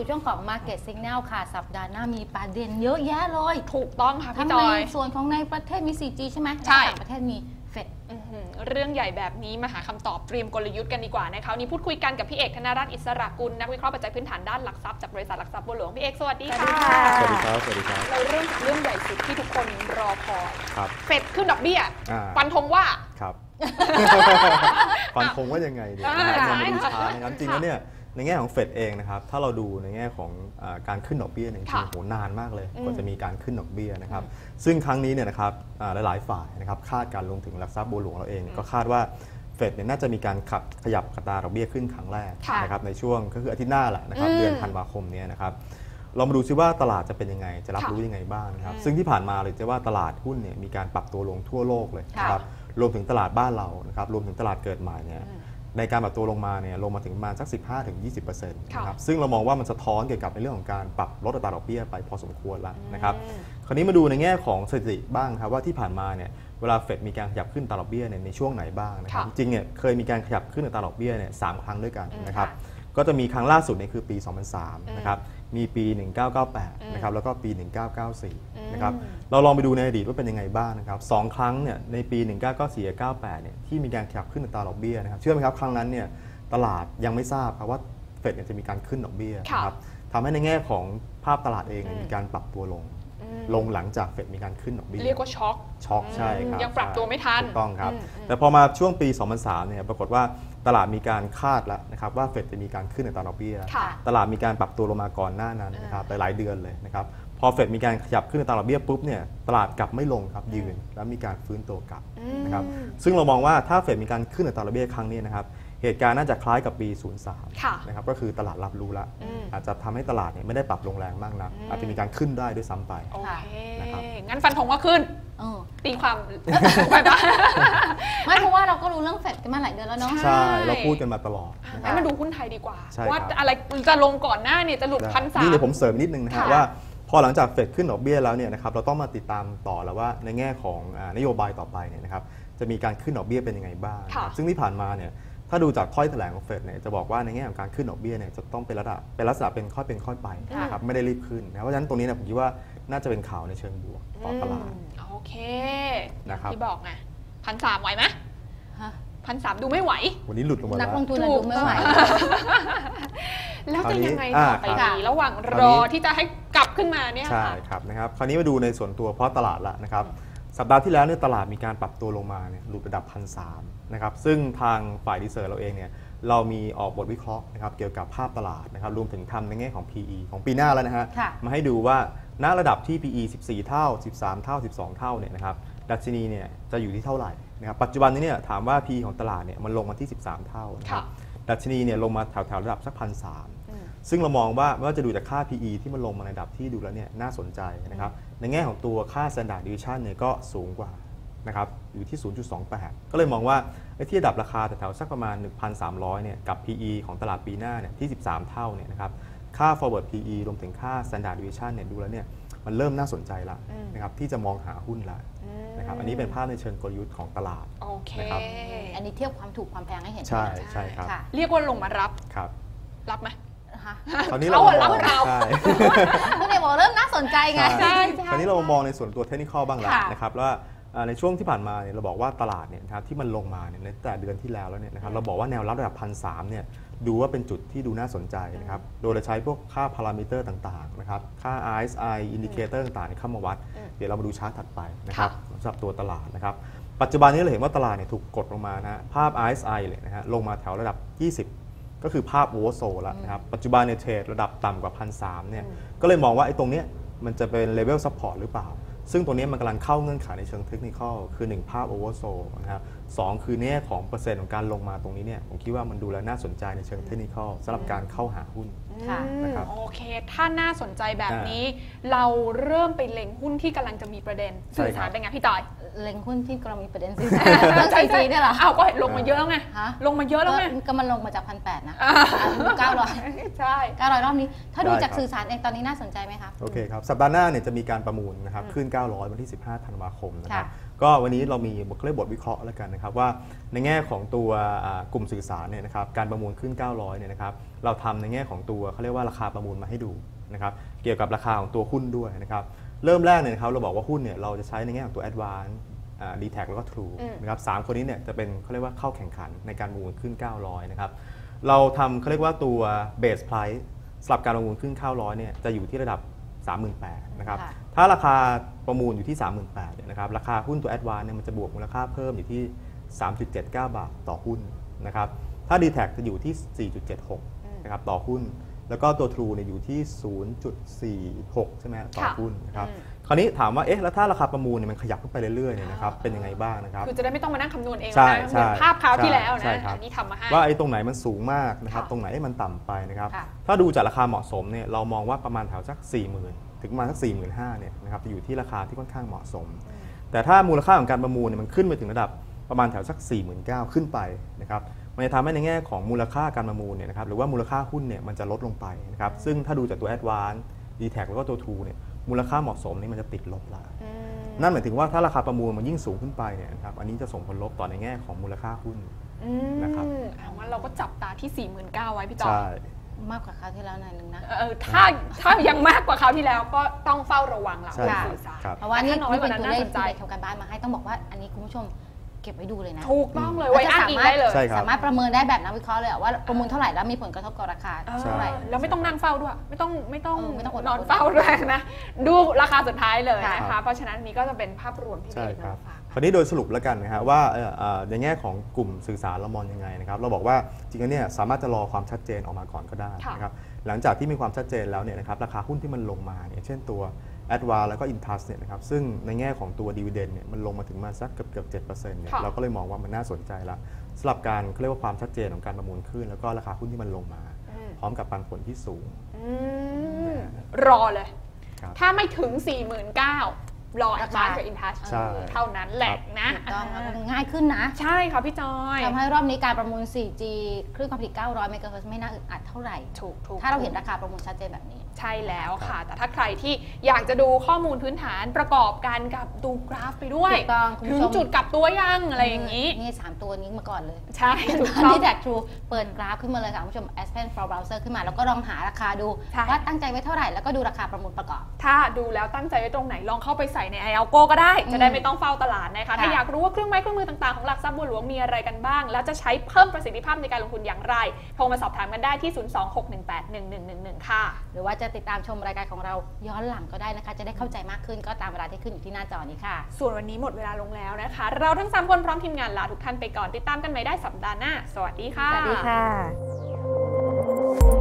สู่ช่วงของ Market Signal ค่ะ สัปดาห์หน้ามีประเด็นเยอะแยะเลย ถูกต้องค่ะทั้พี่งจในอย ส่วนของในประเทศมี 4G ใช่ไหมใช่ และต่างประเทศมีเฟด อื้อหือเรื่องใหญ่แบบนี้มาหาคำตอบเตรียมกลยุทธ์กันดีกว่านะคะวันนี้พูดคุยกันกับพี่เอกธนรัตน์อิสระกุลนักวิเคราะห์ปัจจัยพื้นฐานด้านหลักทรัพย์จากบริษัทหลักทรัพย์บัวหลวงพี่เอกสวัสดีค่ะสวัสดีครับ สวัสดีครับ เราเริ่มจากเรื่องใหญ่สุดที่ทุกคนรอคอยครับ เฟดขึ้นดอกเบี้ยอ่า ฟันธงว่า ครับ ฟันคงว่ายังไงเนี่ยอ่านะครับยังไม่ดูใช่ช้านะครับจริงๆแล้วเนี่ย ในแง่ของเฟดเองนะครับถ้าเราดูในแง่ของอาการขึ้นดอกเบี้ยเนี่ยจริค่ะงๆโหนานมากเลยอืมกว่าจะมีการขึ้นดอกเบี้ยนะครับซึ่งครั้งนี้เนี่ยนะครับอ่าหลายๆฝ่ายนะครับคาดการลงถึงหลักทรัพย์บัวหลวงเราเองเนี่ยก็คาดว่าเฟดเนี่ยน่าจะมีการขับขยับอัตราดอกเบี้ยขึ้นครั้งแรกค่ะนะครับในช่วงก็คืออาทิตย์หน้าแหละนะครับอืมเดือนธันวาคมเนี้นะครับเรามาดูซิว่าตลาดจะเป็นยังไง จะรับค่ะรู้ยังไงบ้างนะครับอืมซึ่งที่ผ่านมาเลยจะว่าตลาดหุ้นเนี่ยมีการปรับตัวลงทั่วโลกเลยนะครับ รวมถึงตลาดบ้านเรานะครับ รวมถึงตลาดเกิดใหม่เนี่ยอืม ในการปรับตัวลงมาเนี่ยลงมาถึงประมาณสัก 15-20%นะค่ะครับซึ่งเรามองว่ามันสะท้อนเกี่ยวกับในเรื่องของการปรับลดอัตราดอกเบี้ยไปพอสมควรแล้วนะครับอืมคราวนี้มาดูในแง่ของสถิติบ้างครับว่าที่ผ่านมาเนี่ยเวลาเฟดมีการขยับขึ้นอัตราดอกเบี้ยเนี่ยในช่วงไหนบ้างนะครับค่ะจริงๆเนี่ยเคยมีการขยับขึ้นอัตราดอกเบี้ยเนี่ยสามครั้งด้วยกันอืมนะครับค่ะ ก็จะมีครั้งล่าสุดเนี่ยคือปีอืม2003 นะครับ มีปี 1998 นะครับ แล้วก็ปี 1994 นะครับอืมเราลองไปดูในอดีตว่าเป็นยังไงบ้างนะครับสองครั้งเนี่ยในปี 1994กับ98 เนี่ยที่มีการขยับขึ้นอัตราดอกเบี้ยนะครับ เชื่อไหมครับ ครั้งนั้นเนี่ยตลาดยังไม่ทราบครับว่าเฟดเนี่ยจะมีการขึ้นดอกเบี้ยค่ะนะครับทำให้ในแง่ของภาพตลาดเองเนี่ยอืมมีการปรับตัวลงอืมลงหลังจากเฟดมีการขึ้นดอกเบี้ยเรียกว่าช็อกช็อกใช่ครับยังปรับตัวไม่ทันถูกต้องครับอืมอืมแต่พอมาช่วงปี 2003 เนี่ยปรากฏว่า ตลาดมีการคาดแล้วนะครับว่าเฟดจะมีการขึ้นอัตราดอกเบี้ยค่ะตลาดมีการปรับตัวลงมาก่อนหน้านั้นนะครับหลายๆเดือนเลยนะครับพอเฟดมีการขยับขึ้นอัตราดอกเบี้ยปุ๊บเนี่ยตลาดกลับไม่ลงครับยืน แล้วมีการฟื้นตัวกลับอืมนะครับซึ่งเรามองว่าถ้าเฟดมีการขึ้นอัตราดอกเบี้ยครั้งนี้นะครับ เหตุการณ์น่าจะคล้ายกับปี 03ค่ะนะครับก็คือตลาดรับรู้แล้วอืมอาจจะทำให้ตลาดเนี่ยไม่ได้ปรับลงแรงมากนักอืมอาจจะมีการขึ้นได้ด้วยซ้ำไปโอเคนะครับงั้นฟันธงว่าขึ้นเออตีความไปบ้างไม่เพราะว่าเราก็รู้เรื่องเฟดกันมาหลายเดือนแล้วเนาะใช่ เราพูดกันมาตลอดนะคงั้รับนมาดูหุ้นไทยดีกว่าใช่ว่าครับอะไรจะลงก่อนหน้าเนี่ยจะหลุดได้พันสามนี่เดี๋ยวผมเสริมนิดนึงนะฮะค่ะว่าพอหลังจากเฟดขึ้นดอกเบี้ยแล้วเนี่ยนะครับเราต้องมาติดตามต่อแล้วว่าในแง่ของอ่านโยบายต่อไปเนี่ยนะครับจะมีการขึ้นดอกเบี้ยเป็นยังไงบ้างนะครับค่ะซึ่งที่ผ่านมาเนี่ย ถ้าดูจากถ้อยแถลงของเฟดเนี่ยจะบอกว่าในแง่ของการขึ้นดอกเบี้ยเนี่ยจะต้องเป็นระดับเป็นลักษณะเป็นค่อยเป็นค่อยไปนะครับไม่ได้รีบขึ้นนะเพราะฉะนั้นตรงนี้เนี่ยผมคิดว่าน่าจะเป็นข่าวในเชิงบวกต่อตลาดอืมโอเคนะครับที่บอกไงพันสามไหวไหมฮะพันสามดูไม่ไหว วันนี้หลุดลงมานัแล้กวลงทุนอะดูไม่ไหว แล้วจะยังไงคราวนี้ต่อไปอ่าดีครับระหว่างครารวนี้อที่จะให้กลับขึ้นมาเนี่ยใช่ค่ะครับนะครับคราวนี้มาดูในส่วนตัวเพราะตลาดละนะครับ สัปดาห์ที่แล้วเนี่ยตลาดมีการปรับตัวลงมาเนี่ยหลุดระดับพันสามนะครับซึ่งทางฝ่ายดีเซอร์เราเองเนี่ยเรามีออกบทวิเคราะห์นะครับเกี่ยวกับภาพตลาดนะครับรวมถึงทำในแง่ของ PE ของปีหน้าแล้วนะฮะค่ะมาให้ดูว่าณระดับที่ PE 14 เท่า 13 เท่า 12 เท่าเนี่ยนะครับดัชนีเนี่ยจะอยู่ที่เท่าไหร่นะครับปัจจุบันนี้เนี่ยถามว่า PE ของตลาดเนี่ยมันลงมาที่ 13 เท่านะครับค่ะดัชนีเนี่ยลงมาแถวๆระดับสักพันสามอืม ซึ่งเรามองว่าไม่ว่าจะดูจากค่า PE ที่มันลงมาในระดับที่ดูแล้วเนี่ยน่าสนใจนะครับในแง่ของตัวค่า Standard Deviation เนี่ยก็สูงกว่านะครับอยู่ที่ 0.28 ก็เลยมองว่าไอ้ที่ระดับราคาแถวๆสักประมาณ 1,300 เนี่ยกับ PE ของตลาดปีหน้าเนี่ยที่ 13 เท่าเนี่ยนะครับค่า forward PE รวมถึงค่า Standard Deviation เนี่ยดูแล้วเนี่ยมันเริ่มน่าสนใจละอืมนะครับที่จะมองหาหุ้นละนะครับอันนี้เป็นภาพในเชิงกลยุทธ์ของตลาดโอเคนะครับอันนี้เทียบความถูกความแพงให้เห็นใช่ใช่ครับค่ะเรียกว่าลงมารับครับรับไหมนะ คะคราวนี้เขาเราอะรับมองเราใช่คุณเอกบอกเริ่มน่าสนใจไงใช่คราวนี้เรามามองในส่วนตัวเทคนิคบ้างแล้วค่ะนะครับว่าอ่าในช่วงที่ผ่านมาเนี่ยเราบอกว่าตลาดเนี่ยนะครับที่มันลงมาเนี่ยในแต่เดือนที่แล้วแล้วเนี่ยนะครับเราบอกว่าแนวรับระดับพันสามเนี่ยดูว่าเป็นจุดที่ดูน่าสนใจนะครับโดยเราใช้พวกค่าพารามิเตอร์ต่างๆนะครับค่า RSI indicator ต่างๆเนี่ยเข้ามาวัดอืมเดี๋ยวเรามาดูชาร์ตถัดไปนะครับค่ะสำหรับตัวตลาดนะครับปัจจุบันนี้เราเห็นว่าตลาดเนี่ยถูกกดลงมานะฮะภาพ RSI เลยนะฮะลงมาแถวระดับ 20 ก็คือภาพ oversold แล้วนะครับ ปัจจุบันเนี่ยเทรดระดับต่ำกว่าพันสามเนี่ยก็เลยมองว่าไอ้ตรงเนี้ยมันจะเป็น level support หรือเปล่า ซึ่งตัวเนี้ยมันกำลังเข้าเงื่อนไขในเชิงเทคนิคคือ 1 ภาพ oversold นะครับสองคือเนี่ยของเปอร์เซ็นต์ของการลงมาตรงนี้เนี่ยผมคิดว่ามันดูแล้วน่าสนใจในเชิงเทคนิคสำหรับการเข้าหาหุ้นค่ะอืมนะครับโอ เค ถ้าน่าสนใจแบบนี้ เราเริ่มไปเล็งหุ้นที่กำลังจะมีประเด็นใช่สื่อครัสารบเป็นไงพี่จอยเล็งหุ้นที่กำลังมีประเด็นสื่อสารเรื่อง 4G เนี่ยเหรออ้าวก็เห็นลงมาเยอะแล้วไงฮะลงมาเยอะแล้วไงก็ก็มันลงมาจากพันแปดนะอ่าเก้าร้อยใช่เก้าร้อยรอบนี้ ถ้าดูได้จากครับสื่อสารเองตอนนี้น่าสนใจไหมคะโอเคครับสัปดาห์หน้าเนี่ยจะมีการประมูลนะครับขึ้น 900 วันที่ 15 ธันวาคมนะครับค่ะ ก็วันนี้เรามีบทเรียกบทวิเคราะห์แล้วกันนะครับว่าในแง่ของตัวอ่ากลุ่มสื่อสารเนี่ยนะครับการประมูลขึ้น 900เนี่ยนะครับเราทำในแง่ของตัวเขาเรียกว่าราคาประมูลมาให้ดูนะครับเกี่ยวกับราคาของตัวหุ้นด้วยนะครับเริ่มแรกเนี่ยนะครับเราบอกว่าหุ้นเนี่ยเราจะใช้ในแง่ของตัว Advance ดีแท็แล้วก็ True อืมนะครับสามคนนี้เนี่ยจะเป็นเขาเรียกว่าเข้าแข่งขันในการประมูลขึ้น 900นะครับเราทำเขาเรียกว่าตัว base price สำหรับการประมูลขึ้น 900เนี่ยจะอยู่ที่ระดับ 38,000นะครับค่ะถ้าราคาประมูลอยู่ที่ 38,000เนี่ยนะครับราคาหุ้นตัว a d v a n c e เนี่ยมันจะบวกมูลค่าเพิ่มอยู่ที่ 3.79 บาทต่อหุ้นนะครับถ้า d t แทจะอยู่ที่ 4.76นะครับต่อหุ้น แล้วก็ตัว True เนี่ยอยู่ที่ 0.46 ใช่ไหมต่อค่ะหุ้นนะครับอืมค ราวนี้ถามว่าเอ๊ะแล้วถ้าราคาประมูลเนี่ยมันขยับขึ้นไปเรื่อยๆเนี่ยนะครับเป็นยังไงบ้างนะครับ คือจะได้ไม่ต้องมานั่งคำนวณเองใช่นะเหใช่มือนภาพคราวที่แล้วใช่นะครับ อันนี้ทำมาให้ ว่าไอ้ตรงไหนมันสูงมากนะครับ ค่ะตรงไหนมันต่ำไปนะครับ ค่ะ ถ้าดูจากราคาเหมาะสมเนี่ยเรามองว่าประมาณแถวสัก 40,000 ถึงประมาณสัก 45,000เนี่ยนะครับจะอยู่ที่ราคาที่ค่อนข้างเหมาะสม แต่ถ้ามูลค่าของการประมูลเนี่ยมันขึ้นไปถึงระดับประมาณแถวสัก 49,000ขึ้นไปนะครับมันจะทำให้ในแง่ของมูลค่าการประมูลเนี่ยนะครับหรือว่ามูลค่าหุ้นเนี่ยมันจะลดลงไปนะครับซึ่งถ้าดูจากตัว a d v a n c e d t แทแล้วก็ตัว True เนี่ย มูลค่าเหมาะสมนี่มันจะติดลบละอืมนั่นหมายถึงว่าถ้าราคาประมูลมันยิ่งสูงขึ้นไปเนี่ยนะครับอันนี้จะส่งผลลบต่อในแง่ของมูลค่าหุ้นอืมนะครับเอางั้นเราก็จับตาที่ 49,000ไว้พี่จอใช่มากกว่าคราวที่แล้วหน่อยนึงนะเออถ้าถ้ายังมากกว่าคราวที่แล้วก็ต้องเฝ้าระวังละใช่วงครับสื่อสารครับเพราะว่านี่ถ้าน้อยกว่าเป็นั้นนตัวน่าเลขสนใจที่ทำการบ้านมาให้ต้องบอกว่าอันนี้คุณผู้ชม เก็บไว้ดูเลยนะ ถูกต้องเลยไว้อ้างอิงได้เลย ใช่ครับสามารถประเมินได้แบบนักวิเคราะห์เลยอะว่าประมูลเท่าไหร่แล้วมีผลกระทบกับราคาเออเท่าไหร่ แล้วไม่ต้องนั่งเฝ้าด้วย ไม่ต้องไม่ต้องเออไม่ต้องอดนอนอดเฝ้าด้วยนะดูราคาสุดท้ายเลยค่ะนะคะเพราะฉะนั้นนี้ก็จะเป็นภาพรวมที่ใช่ดีครับมาฝาก คราวนี้โดยสรุปแล้วกันนะฮะว่าเอ่อเอ่อในแง่ของกลุ่มสื่อสารเรามองยังไงนะครับเราบอกว่าจริงๆแล้วเนี่ยสามารถจะรอความชัดเจนออกมาก่อนก็ได้ค่ะนะครับหลังจากที่มีความชัดเจนแล้วเนี่ยนะครับราคาหุ้นที่มันลงมาเนี่ยเช่นตัว ADVANC แล้วก็ INTUCH เนี่ยนะครับซึ่งในแง่ของตัว dividend เนี่ยมันลงมาถึงมาสักเกือบเกือบเจ็ดเปอร์เซ็นต์เนี่ยค่ะเราก็เลยมองว่ามันน่าสนใจละสำหรับการเขาเรียกว่าความชัดเจนของการประมูลขึ้น แล้วก็ราคาหุ้นที่มันลงมาอืมพร้อมกับปันผลที่สูงอืมรอเลยครับถ้าไม่ถึง 49,000รอแอดวานซ์กับอินทัชใช่เท่านั้นแหละนะถูกต้องแล้วก็ง่ายขึ้นนะ ใช่ค่ะพี่จอยทำให้รอบนี้การประมูล 4G คลื่นความถี่900เมกะเฮิรตซ์ไม่น่าอึดอัดเท่าไหร่ถูกถูกถ้าเราเห็นราคาประมูลชัดเจนแบบนี้ ใช่แล้วค่ะ แต่ถ้าใครที่อยากจะดูข้อมูลพื้นฐานประกอบกันกับดูกราฟไปด้วย ถูกต้องคุณถึผู้งชม จุดกลับตัวยัง อะไรอย่างนี้ นี่สามตัวนี้มาก่อนเลยใช่ถูกตอนต้อง ที่แท็กทรูเปิดกราฟขึ้นมาเลยค่ะคุณผู้ชม Aspen for Browser ขึ้นมาแล้วก็ลองหาราคาดู ใช่ ว่าตั้งใจไว้เท่าไหร่แล้วก็ดูราคาประมูลประกอบ ถ้าดูแล้วตั้งใจไว้ตรงไหนลองเข้าไปใส่ใน i อ l g o ก็ได้ จะได้ไม่ต้องเฝ้าตลาดนะคะ ค่ะ ถ้าอยากรู้ว่าเครื่องไม้เครื่องมือต่าง ๆ ของหลักทรัพย์บัวหลวงมีอะไรกันบ้าง แล้วจะใช้เพิ่มประสิทธิภาพในการลงทุนอย่างไร โทรมาสอบถามกันได้ที่ 026181111 ค่ะ หรือว่าจะติดตามชมรายการของเราย้อนหลังก็ได้นะคะ จะได้เข้าใจมากขึ้นก็ตามเวลาที่ขึ้นอยู่ที่หน้าจอนี้ค่ะ ส่วนวันนี้หมดเวลาลงแล้วนะคะ เราทั้ง 3 คนพร้อมทีมงานลาทุกท่านไปก่อนติดตามกันใหม่ได้สัปดาห์หน้า สวัสดีค่ะ สวัสดีค่ะ